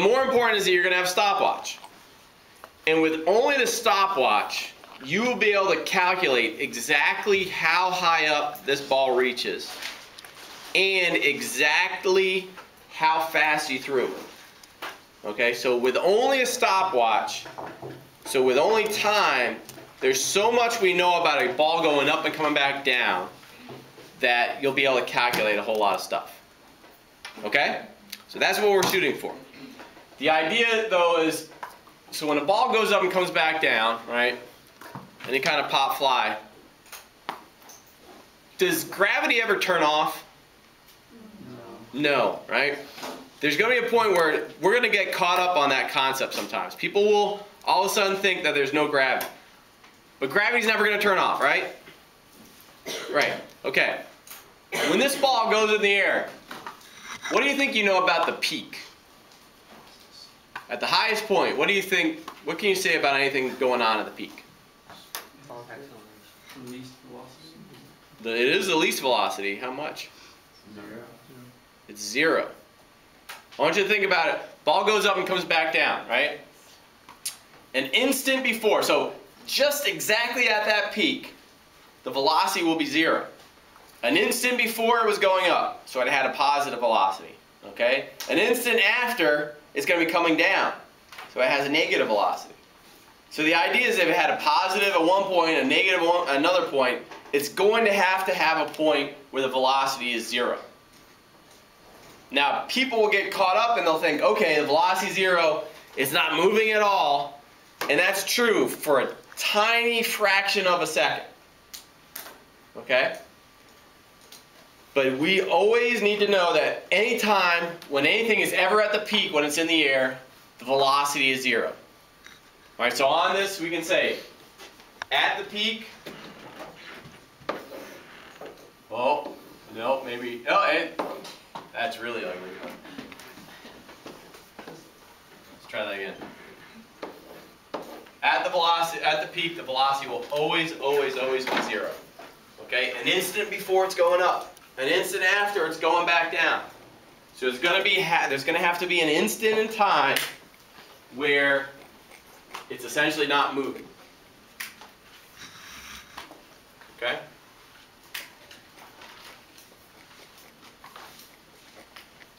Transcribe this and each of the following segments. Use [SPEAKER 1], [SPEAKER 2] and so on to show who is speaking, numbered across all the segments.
[SPEAKER 1] more important is that you're going to have a stopwatch. And with only the stopwatch, you will be able to calculate exactly how high up this ball reaches and exactly how fast you threw it. Okay, so with only a stopwatch, so with only time, there's so much we know about a ball going up and coming back down that you'll be able to calculate a whole lot of stuff. Okay? So that's what we're shooting for. The idea though is, so when a ball goes up and comes back down, right, and you kind of pop fly, does gravity ever turn off? No, no right? There's going to be a point where we're going to get caught up on that concept sometimes. People will all of a sudden think that there's no gravity. But gravity's never going to turn off, right? Right. Okay. When this ball goes in the air, what do you think you know about the peak? At the highest point, what do you think, what can you say about anything going on at the peak? The, it is the least velocity. How much? Zero. It's zero. I want you to think about it. Ball goes up and comes back down, right? An instant before, so just exactly at that peak, the velocity will be zero. An instant before it was going up, so it had a positive velocity. Okay? An instant after, it's going to be coming down, so it has a negative velocity. So the idea is if it had a positive at one point, a negative at another point, it's going to have to have a point where the velocity is zero. Now, people will get caught up and they'll think, okay, the velocity zero is not moving at all, and that's true for a tiny fraction of a second. Okay? But we always need to know that anytime, when anything is ever at the peak, when it's in the air, the velocity is zero. All right, so on this, we can say, at the peak, oh, no, maybe, oh, that's really ugly. Let's try that again. At the velocity, at the peak, the velocity will always, always, always be zero. Okay, an instant before it's going up, an instant after it's going back down. So it's going to be, there's going to have to be an instant in time where it's essentially not moving. Okay?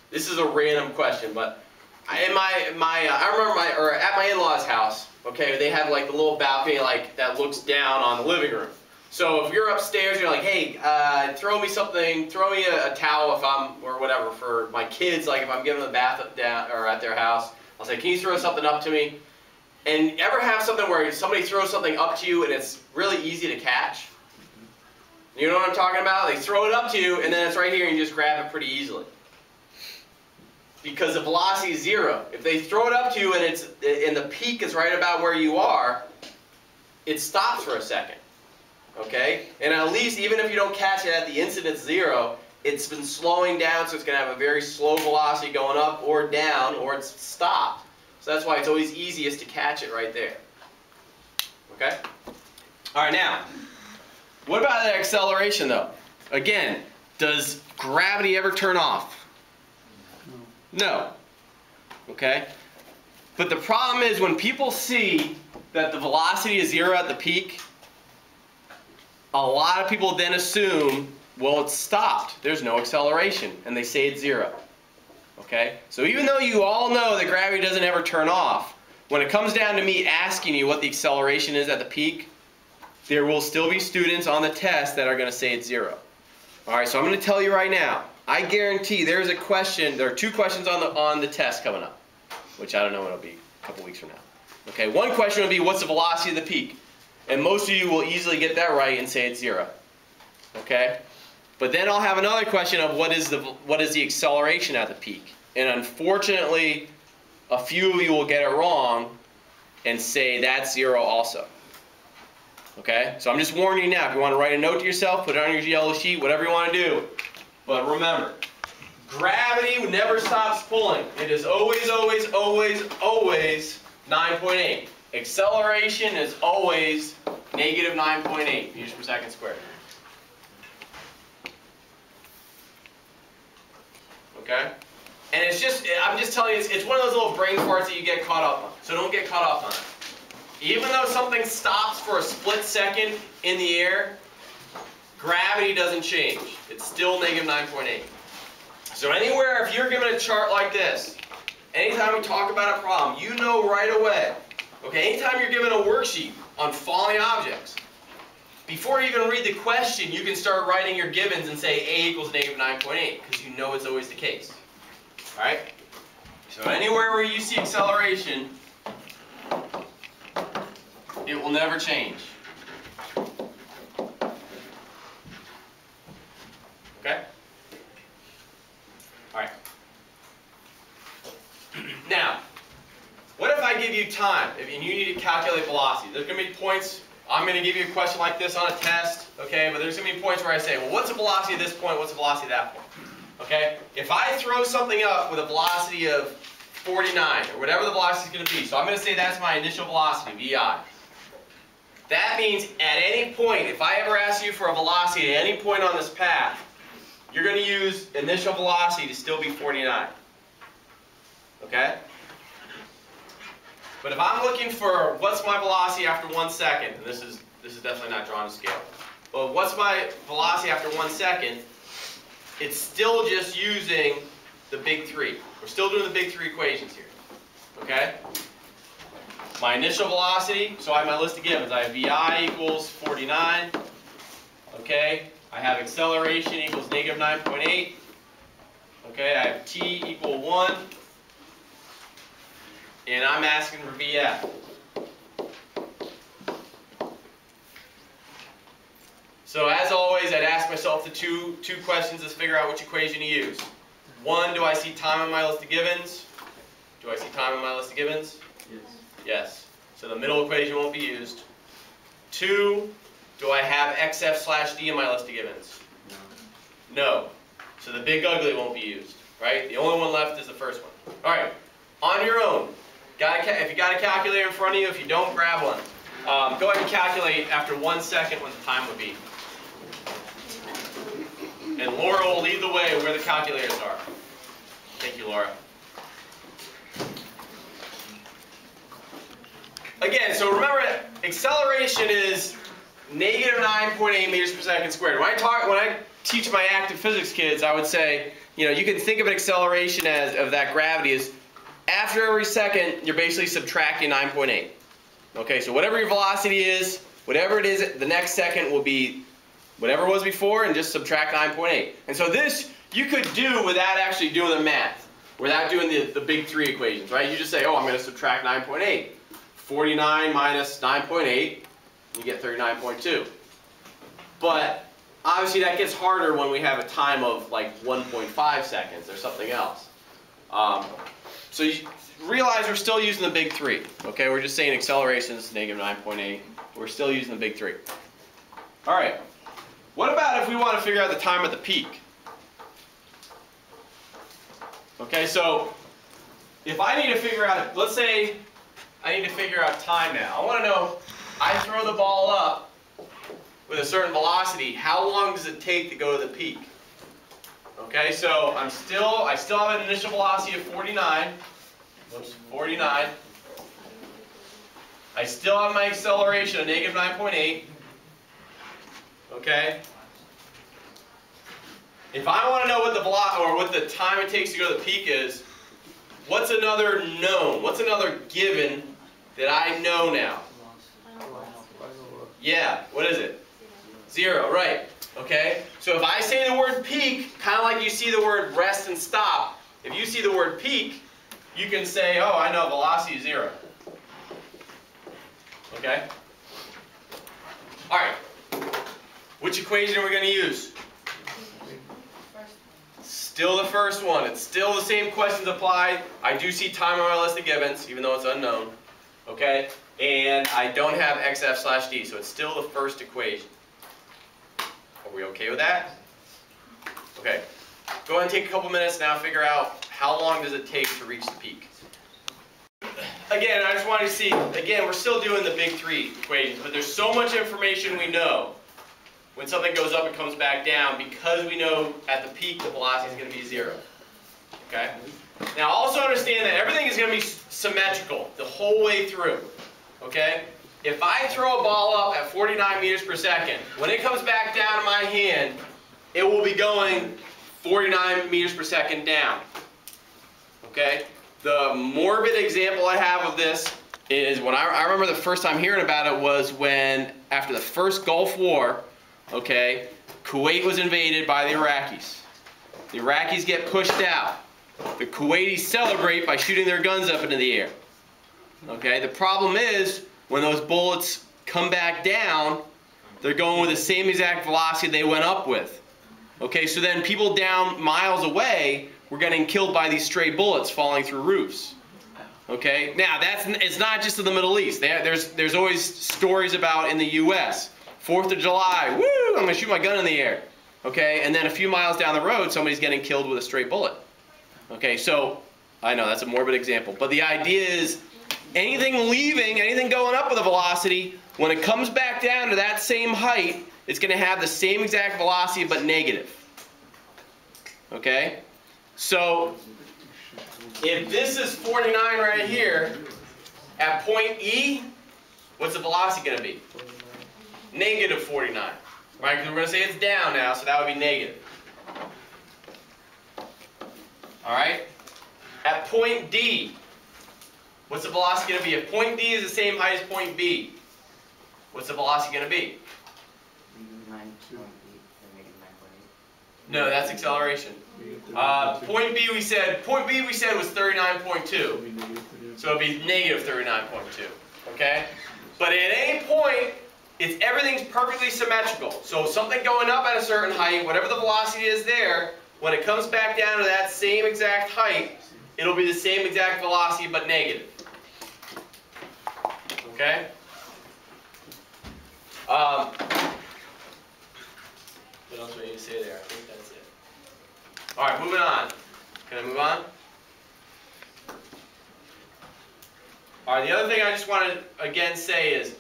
[SPEAKER 1] This is a random question, but I, in my my uh, I remember my or at my in-laws' house. Okay, they have like the little balcony like that looks down on the living room. So if you're upstairs, you're like, hey, uh, throw me something, throw me a, a, towel if I'm or whatever for my kids. Like if I'm giving them a bath down or at their house, I'll say, can you throw something up to me? And ever have something where somebody throws something up to you and it's really easy to catch? You know what I'm talking about? They throw it up to you and then it's right here and you just grab it pretty easily because the velocity is zero. If they throw it up to you and it's and the peak is right about where you are, it stops for a second. Okay? And at least even if you don't catch it at the it's zero, it's been slowing down so it's going to have a very slow velocity going up or down or it's stopped. So that's why it's always easiest to catch it right there. Okay? All right, now, what about that acceleration though? Again, does gravity ever turn off? No. Okay? But the problem is when people see that the velocity is zero at the peak, a lot of people then assume, well, it's stopped. There's no acceleration. And they say it's zero. Okay? So even though you all know that gravity doesn't ever turn off, when it comes down to me asking you what the acceleration is at the peak, there will still be students on the test that are going to say it's zero. All right, so I'm going to tell you right now, I guarantee there's a question, there are two questions on the, on the test coming up, which I don't know when it'll be, a couple weeks from now. Okay, one question will be what's the velocity of the peak? And most of you will easily get that right and say it's zero. Okay? But then I'll have another question of what is the, what is the acceleration at the peak? And unfortunately, a few of you will get it wrong and say that's zero also. Okay? So I'm just warning you now. If you want to write a note to yourself, put it on your yellow sheet, whatever you want to do. But remember, gravity never stops pulling. It is always, always, always, always 9.8. Acceleration is always negative 9.8 meters per second squared. Okay? And it's just, I'm just telling you, it's, it's one of those little brain farts that you get caught up on. So don't get caught up on it. Even though something stops for a split second in the air, gravity doesn't change. It's still negative 9.8. So anywhere, if you're given a chart like this, anytime we talk about a problem, you know right away. Okay, anytime you're given a worksheet on falling objects, before you even read the question, you can start writing your givens and say A equals negative 9.8, because you know it's always the case. Alright? So anywhere where you see acceleration, it will never change. Okay? Alright. now, I give you time if, and you need to calculate velocity? There's going to be points, I'm going to give you a question like this on a test, okay, but there's going to be points where I say, well, what's the velocity at this point, what's the velocity at that point? Okay? If I throw something up with a velocity of 49, or whatever the velocity is going to be, so I'm going to say that's my initial velocity, VI. That means at any point, if I ever ask you for a velocity at any point on this path, you're going to use initial velocity to still be 49. Okay? But if I'm looking for what's my velocity after one second, and this is this is definitely not drawn to scale, but what's my velocity after one second, it's still just using the big three. We're still doing the big three equations here. Okay? My initial velocity, so I have my list of givens. I have VI equals 49. Okay? I have acceleration equals negative 9.8. Okay, I have t equal 1. And I'm asking for VF. So as always, I'd ask myself the two, two questions to figure out which equation to use. One, do I see time on my list of givens? Do I see time on my list of givens?
[SPEAKER 2] Yes.
[SPEAKER 1] Yes. So the middle equation won't be used. Two, do I have xf slash d in my list of givens?
[SPEAKER 2] No.
[SPEAKER 1] No. So the big ugly won't be used, right? The only one left is the first one. All right, on your own. If you got a calculator in front of you, if you don't, grab one. Um, go ahead and calculate after one second what the time would be. And Laura will lead the way where the calculators are. Thank you, Laura. Again, so remember, acceleration is negative 9.8 meters per second squared. When I talk, when I teach my active physics kids, I would say, you know, you can think of an acceleration as of that gravity as after every second, you're basically subtracting 9.8. Okay, so whatever your velocity is, whatever it is, the next second will be whatever it was before, and just subtract 9.8. And so this you could do without actually doing the math, without doing the, the big three equations, right? You just say, oh, I'm going to subtract 9.8. 49 minus 9.8, you get 39.2. But obviously that gets harder when we have a time of like 1.5 seconds or something else. Um, so you realize we're still using the big three. Okay, we're just saying acceleration is negative 9.8. We're still using the big three. All right. What about if we want to figure out the time at the peak? Okay, so if I need to figure out, let's say I need to figure out time now. I want to know, I throw the ball up with a certain velocity, how long does it take to go to the peak? Okay, so I'm still, I still have an initial velocity of 49. Whoops, 49. I still have my acceleration of negative 9.8. Okay? If I want to know what the velo or what the time it takes to go to the peak is, what's another known? What's another given that I know now? Yeah, what is it? Zero, right. Okay? So if I say the word peak, kind of like you see the word rest and stop, if you see the word peak, you can say, oh, I know velocity is zero. Okay? All right. Which equation are we going to use? Still the first one. It's still the same questions applied. I do see time on my list of givens, even though it's unknown. Okay? And I don't have xf slash d, so it's still the first equation. Are we okay with that? Okay. Go ahead and take a couple minutes now, figure out how long does it take to reach the peak. Again, I just want to see, again, we're still doing the big three equations, but there's so much information we know. When something goes up, and comes back down because we know at the peak the velocity is going to be zero. Okay? Now also understand that everything is going to be symmetrical the whole way through. Okay? If I throw a ball up at 49 meters per second, when it comes back down to my hand, it will be going 49 meters per second down. Okay? The morbid example I have of this is when I, I remember the first time hearing about it was when after the first Gulf War, okay, Kuwait was invaded by the Iraqis. The Iraqis get pushed out. The Kuwaitis celebrate by shooting their guns up into the air. Okay, the problem is when those bullets come back down, they're going with the same exact velocity they went up with. Okay, so then people down miles away were getting killed by these stray bullets falling through roofs. Okay, now that's it's not just in the Middle East. There's there's always stories about in the U.S. Fourth of July, woo! I'm gonna shoot my gun in the air. Okay, and then a few miles down the road, somebody's getting killed with a stray bullet. Okay, so I know that's a morbid example, but the idea is anything leaving, anything going up with a velocity, when it comes back down to that same height, it's going to have the same exact velocity but negative. Okay? So if this is 49 right here, at point E, what's the velocity going to be? Negative 49. Right? Because we're going to say it's down now, so that would be negative. Alright? At point D, what's the velocity going to be? If point D is the same height as point B, what's the velocity going to be? No, that's acceleration. Uh, point B we said, point B we said was 39.2. So it'd be negative 39.2. Okay? But at any point, it's everything's perfectly symmetrical. So something going up at a certain height, whatever the velocity is there, when it comes back down to that same exact height, it'll be the same exact velocity but negative. Okay? Um, what else do I need to say there? I think that's it. All right, moving on. Can I move on? All right, the other thing I just want to again say is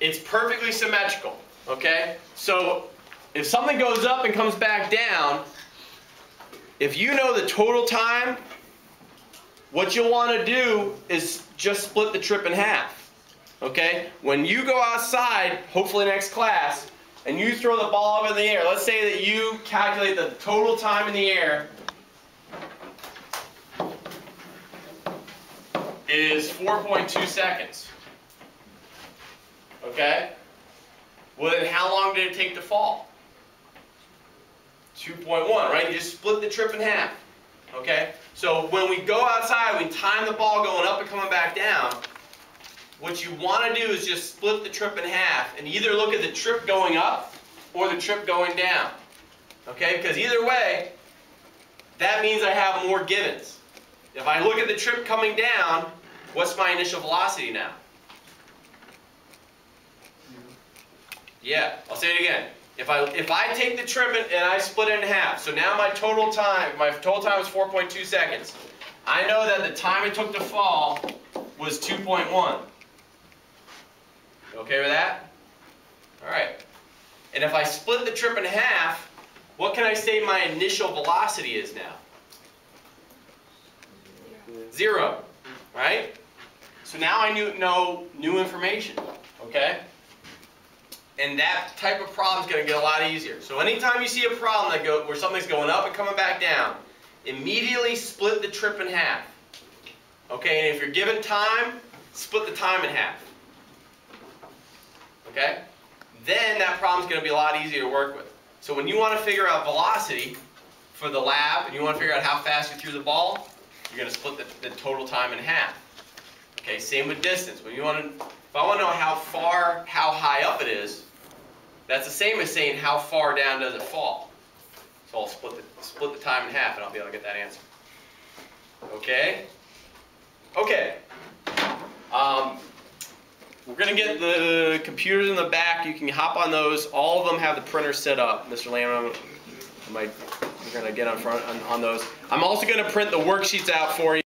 [SPEAKER 1] it's perfectly symmetrical, okay? So if something goes up and comes back down, if you know the total time, what you'll want to do is just split the trip in half. Okay? When you go outside, hopefully next class, and you throw the ball up in the air, let's say that you calculate the total time in the air is 4.2 seconds. Okay? Well, then how long did it take to fall? 2.1, right? You just split the trip in half. Okay? So when we go outside, we time the ball going up and coming back down. What you want to do is just split the trip in half and either look at the trip going up or the trip going down. Okay? Because either way, that means I have more givens. If I look at the trip coming down, what's my initial velocity now? Yeah, I'll say it again. If I if I take the trip and, I split it in half, so now my total time, my total time is 4.2 seconds. I know that the time it took to fall was 2.1. Okay with that? All right. And if I split the trip in half, what can I say my initial velocity is now? Zero, right? So now I knew, know new information, okay? And that type of problem is going to get a lot easier. So anytime you see a problem that go, where something's going up and coming back down, immediately split the trip in half. Okay, and if you're given time, split the time in half. Okay? Then that problem's going to be a lot easier to work with. So when you want to figure out velocity for the lab, and you want to figure out how fast you threw the ball, you're going to split the, the total time in half. Okay, same with distance. When you want to, if I want to know how far, how high up it is, that's the same as saying how far down does it fall. So I'll split the, split the time in half and I'll be able to get that answer. Okay? Okay. Um, we're going to get the computers in the back. You can hop on those. All of them have the printer set up. Mr. Lamb, I might, we're going to get on front on, on those. I'm also going to print the worksheets out for you.